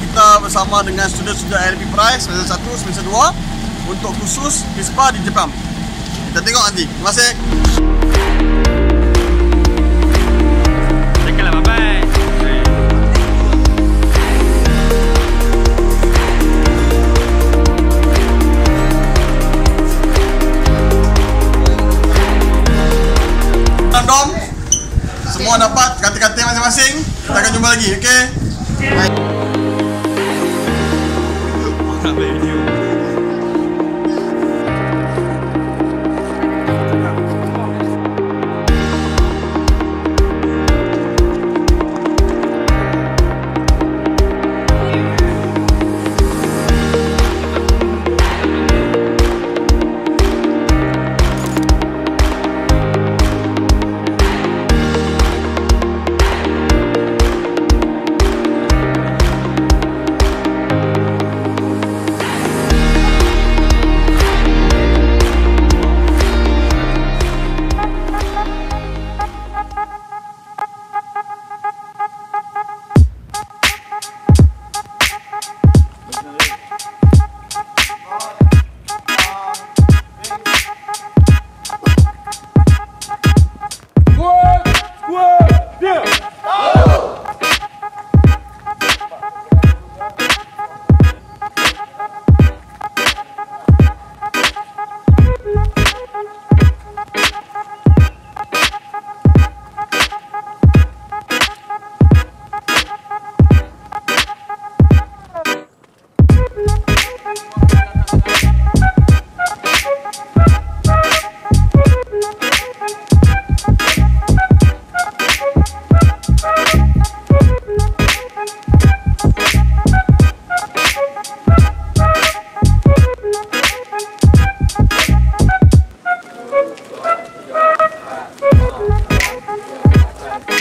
kita bersama dengan student-student LB Prize semester 1, semester 2 untuk khusus FISPA di Jepang. Kita tengok nanti. Terima kasih. Bye-bye. Dom. Semua dapat kata-kata masing-masing. Kita akan jumpa lagi, okey? Bye. with you. Yeah.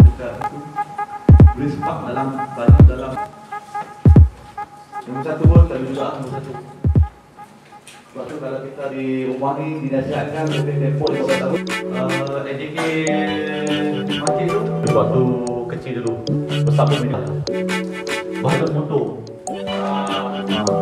dekat tu Boleh sepak dalam Baju dalam. Nombor satu pun tak juga Nombor satu. Sebab tu kalau kita di rumah ni Dinasihatkan Lebih tempoh 15 tahun uh, AJK Masjid tu? Waktu kecil dulu Besar pun minat Bahagian motor. Ah, apa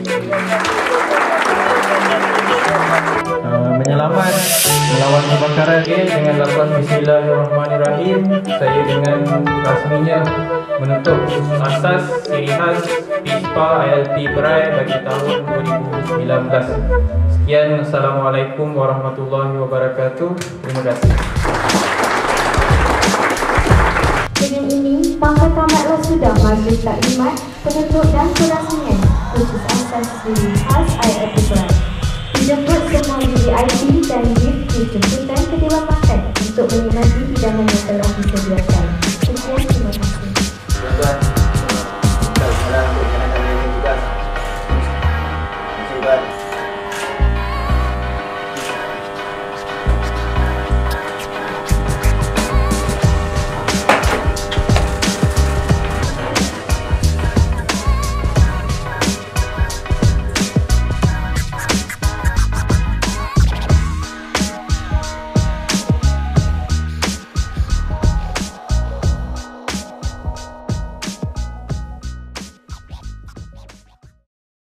Uh, menyelamat melawan kebakaran okay, dengan lakukan Bismillahirrahmanirrahim. Saya dengan rasminya menutup asas ciri khas PISPA ILP Berai bagi tahun 2019 sekian Assalamualaikum warahmatullahi wabarakatuh. Terima kasih. Dengan ini, pangkat tamatlah sudah majlis taklimat, penutup dan perasmian which is essentially as I as a. Dijemput semua VIP dan gift di jemputan kedua pakai untuk menikmati